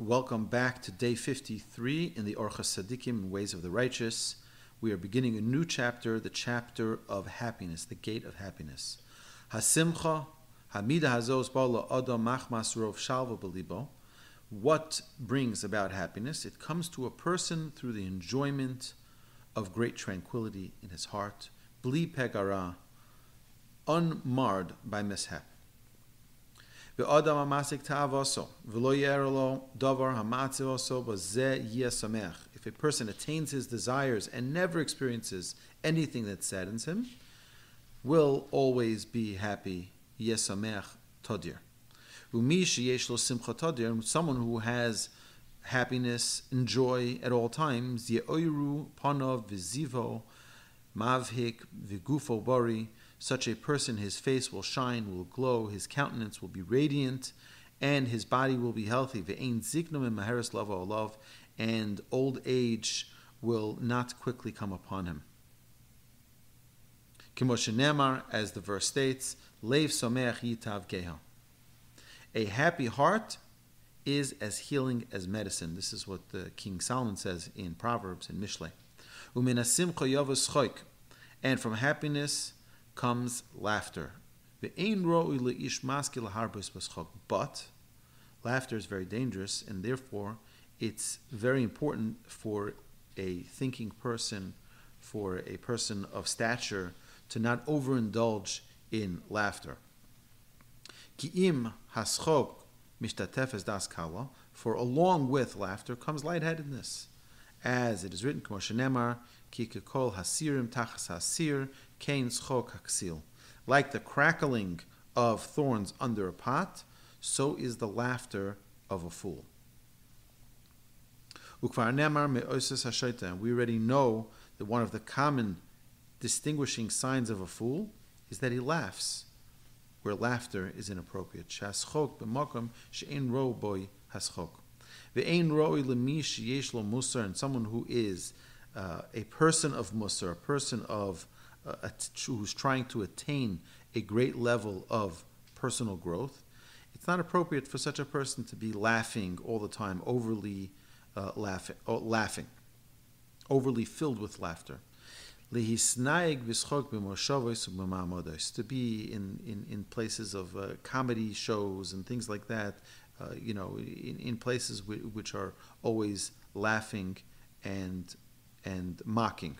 Welcome back to day 53 in the Orchos Tzaddikim, Ways of the Righteous. We are beginning a new chapter, the chapter of happiness, the gate of happiness. Hasimcha, Hamida Hazos Bala Machmas Rov Shalva. What brings about happiness? It comes to a person through the enjoyment of great tranquility in his heart, Bli Pegara, unmarred by mishap. If a person attains his desires and never experiences anything that saddens him, will always be happy. Yesamech todir. Someone who has happiness and joy at all times, yeoiru panov vizivo mavhik vigufo bari such a person, his face will shine, will glow, his countenance will be radiant, and his body will be healthy. Ve'ein ziknum and maheres love and old age will not quickly come upon him. Kimoshenemar, as the verse states, Leiv someach yitav geha. A happy heart is as healing as medicine. This is what the King Solomon says in Proverbs and Mishle. And from happiness comes laughter. But laughter is very dangerous, and therefore it's very important for a thinking person, for a person of stature, to not overindulge in laughter. Ki'im haschok for along with laughter comes lightheadedness. As it is written, Kmoshenemar, ki hasirim tachas hasir, kain schok haksil. Like the crackling of thorns under a pot, so is the laughter of a fool. We already know that one of the common distinguishing signs of a fool is that he laughs, where laughter is inappropriate. Ro boy musar, and someone who is uh, a person of musar, a person of uh, who's trying to attain a great level of personal growth, it's not appropriate for such a person to be laughing all the time, overly uh, laughing, oh, laughing, overly filled with laughter. To be in, in, in places of uh, comedy shows and things like that, uh, you know, in, in places which are always laughing and and mocking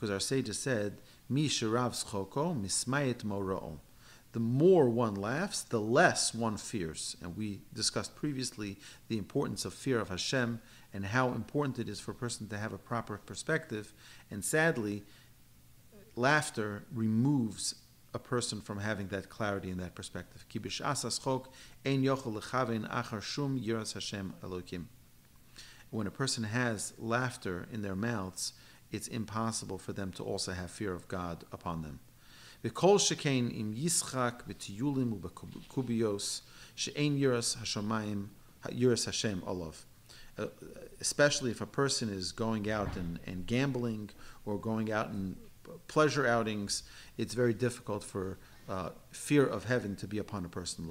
because our sages said, Mi schoko mismayet mora'o. The more one laughs, the less one fears. And we discussed previously the importance of fear of Hashem and how important it is for a person to have a proper perspective. And sadly, laughter removes a person from having that clarity and that perspective. Kibish asas chok ein yochel lechavein achar shum yiras Hashem elokim. When a person has laughter in their mouths, it's impossible for them to also have fear of God upon them. Uh, especially if a person is going out and, and gambling or going out in pleasure outings, it's very difficult for uh, fear of heaven to be upon a person.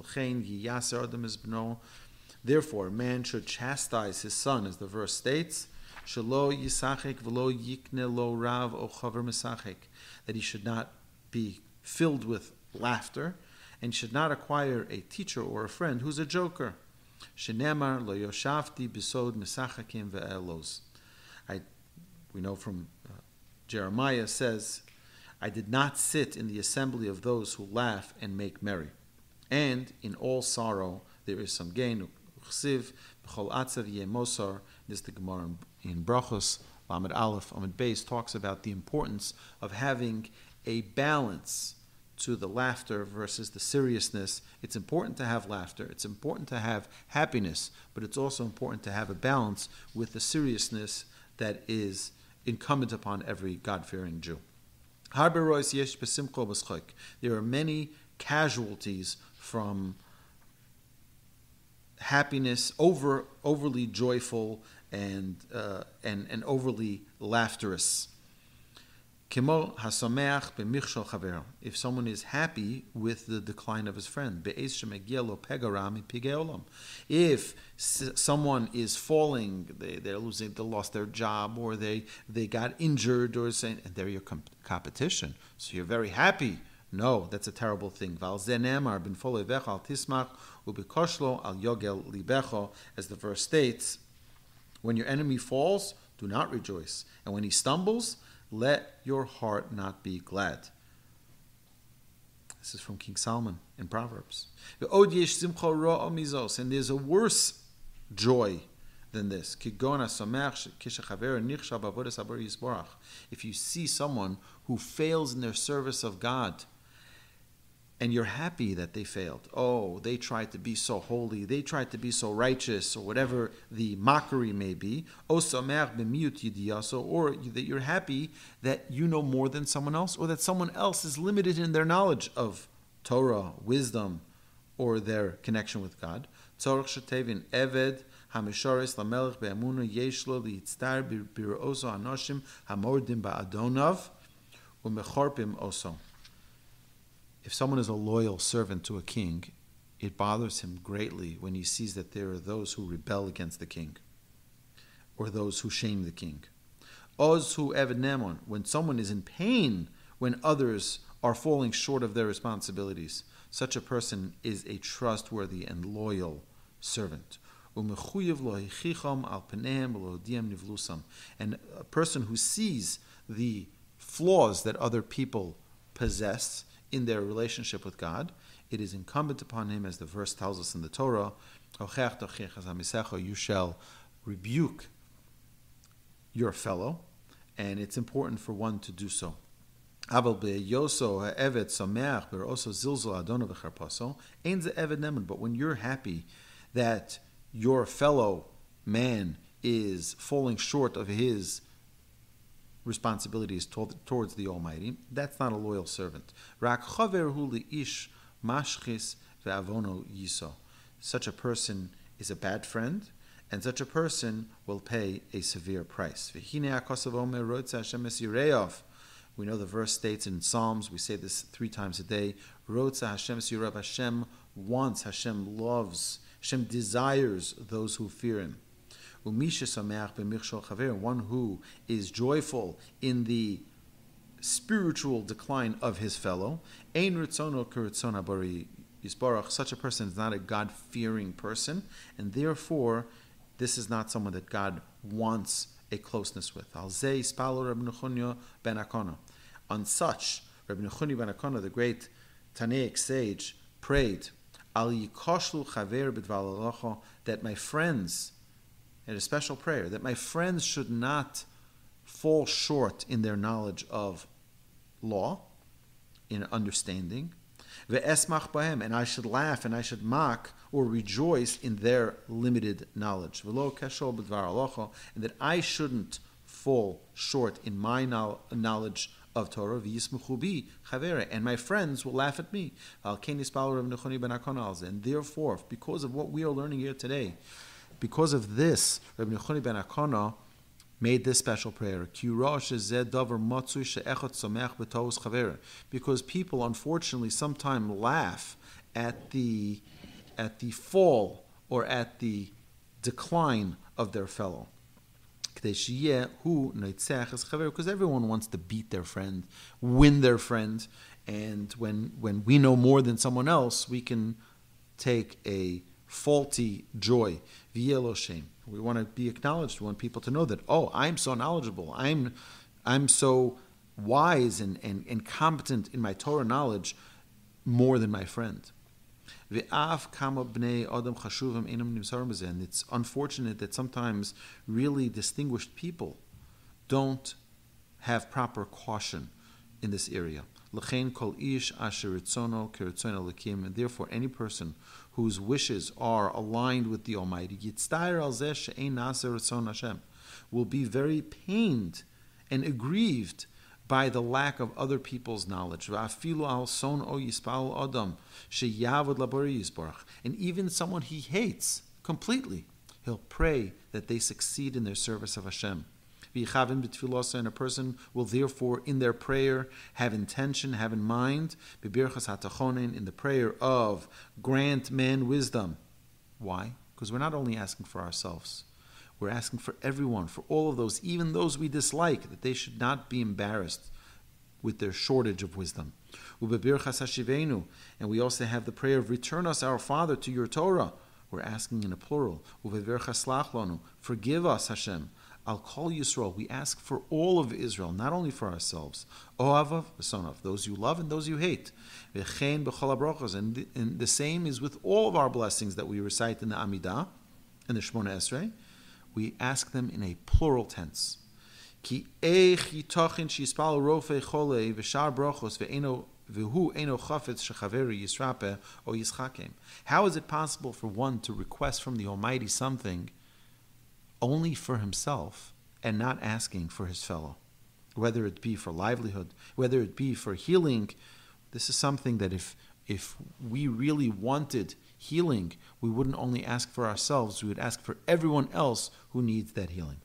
Therefore, man should chastise his son, as the verse states, Shalo yisachik v'lo yikne lo rav o chaver misachik. That he should not be filled with laughter and should not acquire a teacher or a friend who's a joker. Shenemar lo yoshafti bisod ve'elos. I, we know from uh, Jeremiah says, I did not sit in the assembly of those who laugh and make merry. And in all sorrow there is some gain. This the Gemara in Brachos, Lamed Aleph, Lamed Beis, talks about the importance of having a balance to the laughter versus the seriousness. It's important to have laughter, it's important to have happiness, but it's also important to have a balance with the seriousness that is incumbent upon every God fearing Jew. There are many casualties from happiness, over overly joyful and uh, and and overly laughterous. Kimo hasameach b'michshol chaver. If someone is happy with the decline of his friend, be'ez shemegia lo pegaram olam. If someone is falling, they, they're losing, they lost their job, or they they got injured, or saying, and they're your comp- competition, so you're very happy. No, that's a terrible thing. As the verse states. When your enemy falls, do not rejoice, and when he stumbles let your heart not be glad. This is from King Solomon in Proverbs. And there's a worse joy than this. If you see someone who fails in their service of God, and you're happy that they failed. Oh, they tried to be so holy, they tried to be so righteous, or whatever the mockery may be. Oh, or that you're happy that you know more than someone else, or that someone else is limited in their knowledge of Torah, wisdom, or their connection with God. Eved hamisharis lamelech be'amuna yeshlo liyitztar bir'oso anoshim hamordim ba'adonav u'mechorpim oso if someone is a loyal servant to a king, it bothers him greatly when he sees that there are those who rebel against the king or those who shame the king. Oz hu when someone is in pain when others are falling short of their responsibilities, such a person is a trustworthy and loyal servant. And a person who sees the flaws that other people possess relationship with God, it is incumbent upon him, as the verse tells us in the Torah, you shall rebuke your fellow, and it's important for one to do so. But when you're happy that your fellow man is falling short of his responsibilities towards the Almighty, that's not a loyal servant. Such a person is a bad friend, and such a person will pay a severe price. We know the verse states in Psalms, we say this three times a day, Hashem wants, Hashem loves, Hashem desires those who fear Him one who is joyful in the spiritual decline of his fellow. Such a person is not a God fearing person, and therefore, this is not someone that God wants a closeness with. On such, Rabbi Nechuni ben Akona, the great Tanaic sage, prayed, that my friends in a special prayer that my friends should not fall short in their knowledge of law, in understanding. And I should laugh and I should mock or rejoice in their limited knowledge. And that I shouldn't fall short in my knowledge of Torah. And my friends will laugh at me. And therefore, because of what we are learning here today, because of this, Rabbi Nechoni ben Akana made this special prayer. Because people, unfortunately, sometimes laugh at the at the fall or at the decline of their fellow. Because everyone wants to beat their friend, win their friend, and when when we know more than someone else, we can take a faulty joy. We want to be acknowledged. We want people to know that, oh, I'm so knowledgeable. I'm I'm so wise and, and, and competent in my Torah knowledge more than my friend. And it's unfortunate that sometimes really distinguished people don't have proper caution in this area. And therefore, any person whose wishes are aligned with the Almighty, will be very pained and aggrieved by the lack of other people's knowledge. And even someone he hates completely, he'll pray that they succeed in their service of Hashem. V'yichavim b'tfilosa, and a person will therefore in their prayer have intention, have in mind, b'birchas hatachonin, in the prayer of grant men wisdom. Why? Because we're not only asking for ourselves. We're asking for everyone, for all of those, even those we dislike, that they should not be embarrassed with their shortage of wisdom. And we also have the prayer of return us, our Father, to your Torah. We're asking in a plural. Forgive us, Hashem. I'll call Yisrael. We ask for all of Israel, not only for ourselves. Oavav, Sonov, those you love and those you hate. And the, and the same is with all of our blessings that we recite in the Amidah and the Shemona Esrei. We ask them in a plural tense. Ki eich yitochin shispal chole v'shar brochos. How is it possible for one to request from the Almighty something only for himself and not asking for his fellow? Whether it be for livelihood, whether it be for healing, this is something that if if we really wanted healing, we wouldn't only ask for ourselves, we would ask for everyone else who needs that healing.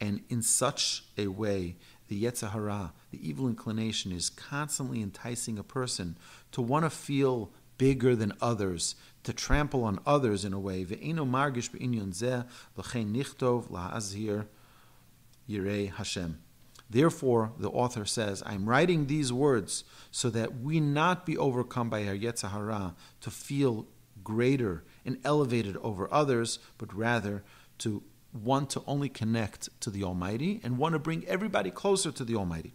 And in such a way, the Yetzer Hara, the evil inclination, is constantly enticing a person to want to feel bigger than others, to trample on others in a way. Zeh yirei Hashem. Therefore, the author says, I'm writing these words so that we not be overcome by our Yetzer Hara, to feel greater and elevated over others, but rather to want to only connect to the Almighty and want to bring everybody closer to the Almighty.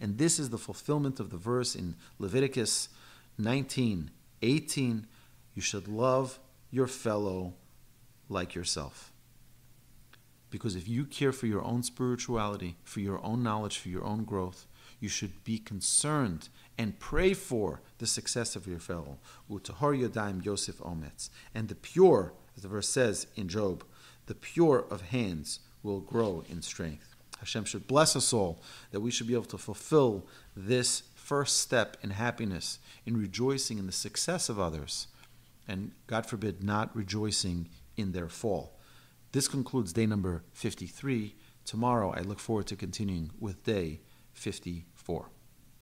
And this is the fulfillment of the verse in Leviticus 19, 18. You should love your fellow like yourself. Because if you care for your own spirituality, for your own knowledge, for your own growth, you should be concerned and pray for the success of your fellow. Utahor Yodaim Yosef Ometz. And the pure, as the verse says in Job, the pure of hands will grow in strength. Hashem should bless us all that we should be able to fulfill this first step in happiness, in rejoicing in the success of others, and God forbid, not rejoicing in their fall. This concludes day number 53. Tomorrow, I look forward to continuing with day 54.